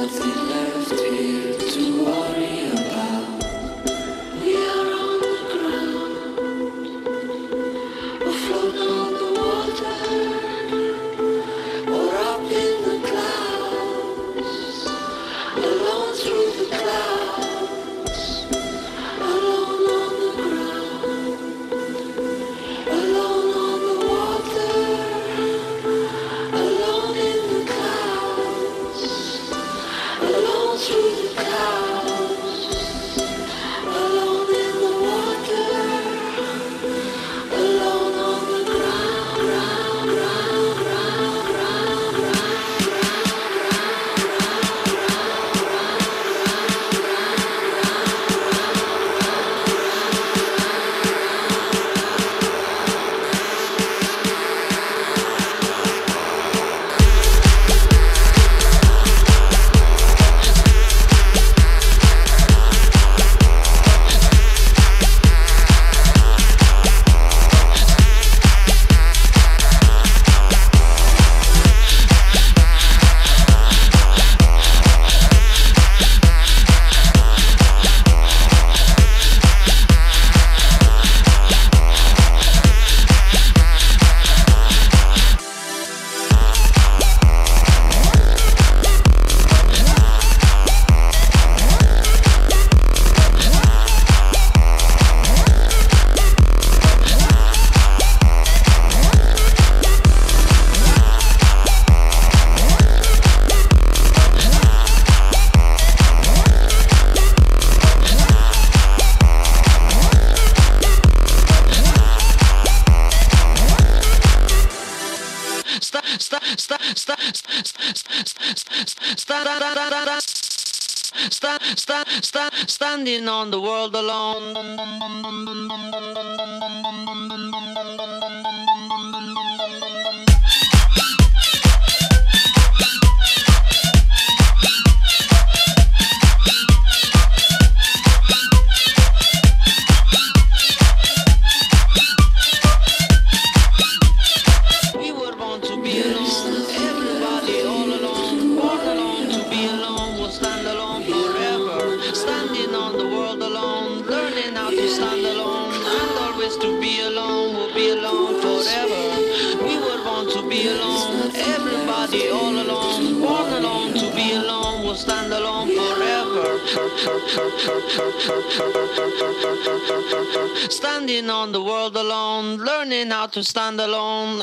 nothing left here to worry. through the clouds. standing on the world alone alone, we'll be alone forever. We would want to be alone, everybody all alone, born alone to be alone, we'll stand alone forever. Standing on the world alone, learning how to stand alone.